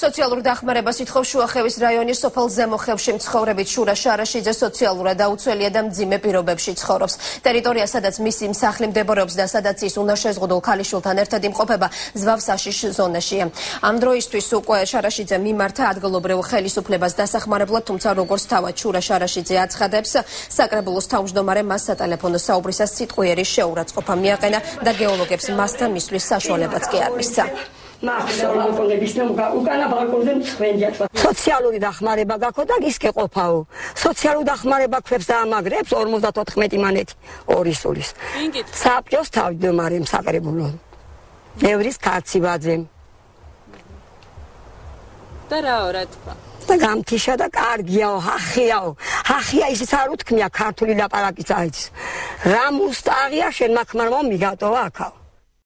სოციალური დახმარებას ითხოვს შუახევის რაიონის სოფელ ზემოხევში მცხოვრებით შურა შარაშიძე სოციალურად დაუცველია და მძიმე პირობებში ცხოვრობს. ტერიტორია, სადაც მისი სახლი მდებარეობს და სადაც ის უნდა შეზღუდულ ქალიშვილთან ერთად იმყოფება, ზვავსაშიშ ზონაშია. ამ დროისთვის უკვე შარაშიძე მიმართა ადგილობრივ ხელისუფლებას დასახმარებლად, თუმცა როგორც თავად შურა შარაშიძე აცხადებს, საკრებულოს თავმჯდომარე მას სატელეფონო საუბრისას სიტყვიერი შეურაცხყოფა მიაყენა და გეოლოგებს მასთან მისვლის საშუალებაც კი არ მისცა. სოციალური დახმარება გაქო და ის კეყოფაო. სოციალური დახმარება ქვებს დაამაგრებს 54 მანეთი ორი სულის. საბჭოს თავმჯდომარემ საკრებულო. ნევრის კაციბაძემ. და რაო რა თქვა? და გამთიშა და კარგიაო, ახიაო. ახია ისიც არ უთქმია ქართული ლაპარაკიც აიც. რა მუსტაღია შენ მაქმარმო მიგატოვა აქაო.